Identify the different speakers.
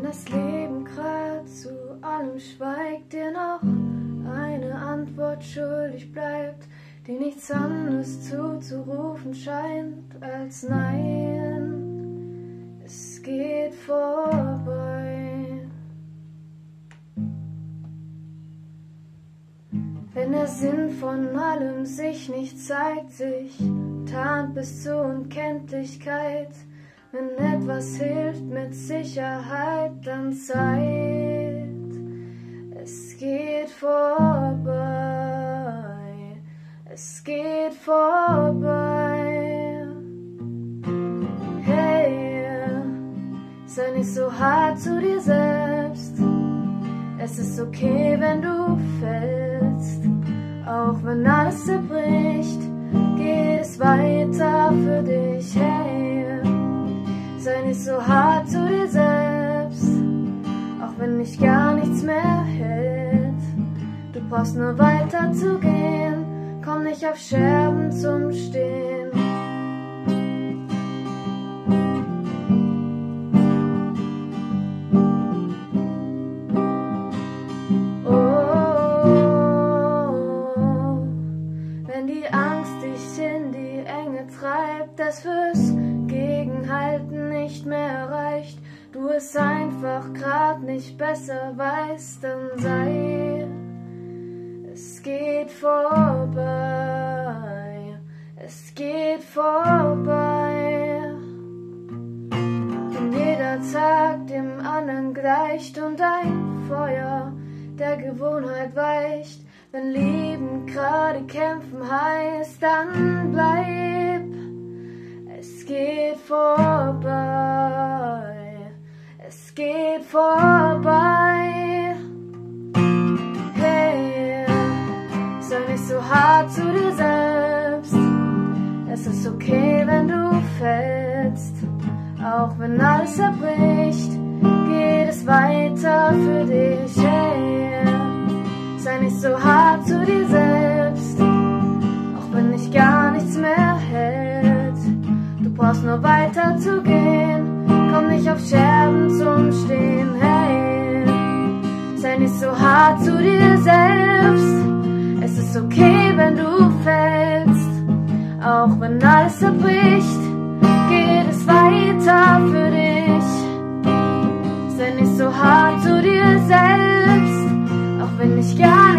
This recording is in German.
Speaker 1: Wenn das Leben grad zu allem schweigt, dir noch eine Antwort schuldig bleibt, die nichts anderes zuzurufen scheint als Nein. Es geht vorbei. Wenn der Sinn von allem sich nicht zeigt, sich tarnt bis zur Unkenntlichkeit, wenn etwas hilft mit Sicherheit, dann Zeit. Es geht vorbei. Es geht vorbei. Hey, sei nicht so hart zu dir selbst. Es ist okay, wenn du fällst. Auch wenn alles zerbricht, geht es weiter für dich. Hey. Sei nicht so hart zu dir selbst, auch wenn dich gar nichts mehr hält. Du brauchst nur weiter zu gehen, komm nicht auf Scherben zum Stehen. Oh, wenn die Angst dich in die Enge treibt, das fürs Gegenhalten nicht mehr reicht, du es einfach grad nicht besser weißt, dann sei, es geht vorbei, es geht vorbei. Wenn jeder Tag dem anderen gleicht und ein Feuer der Gewohnheit weicht, wenn Leben gerade kämpfen heißt, dann bleib es geht vorbei, es geht vorbei. Hey, sei nicht so hart zu dir selbst. Es ist okay, wenn du fällst. Auch wenn alles zerbricht, geht es weiter für dich. Hey, sei nicht so hart zu dir selbst. Brauchst nur weiter zu gehen. Komm nicht auf Scherben zum Stehen, hey. Sei nicht so hart zu dir selbst. Es ist okay, wenn du fällst. Auch wenn alles zerbricht, geht es weiter für dich. Sei nicht so hart zu dir selbst. Auch wenn dich gar